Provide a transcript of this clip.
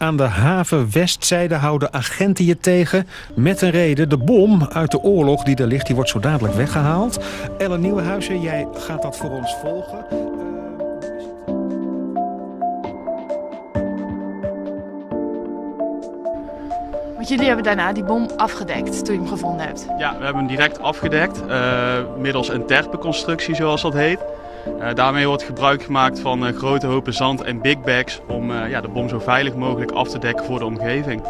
Aan de haven Westzijde houden agenten je tegen. Met een reden, de bom uit de oorlog die er ligt, die wordt zo dadelijk weggehaald. Ellen Nieuwenhuizen, jij gaat dat voor ons volgen. Eh, Want jullie hebben daarna die bom afgedekt toen je hem gevonden hebt. Ja, we hebben hem direct afgedekt, eh, middels een terpenconstructie zoals dat heet. Eh, daarmee wordt gebruik gemaakt van eh, grote hopen zand en big bags om ja, de bom zo veilig mogelijk af te dekken voor de omgeving.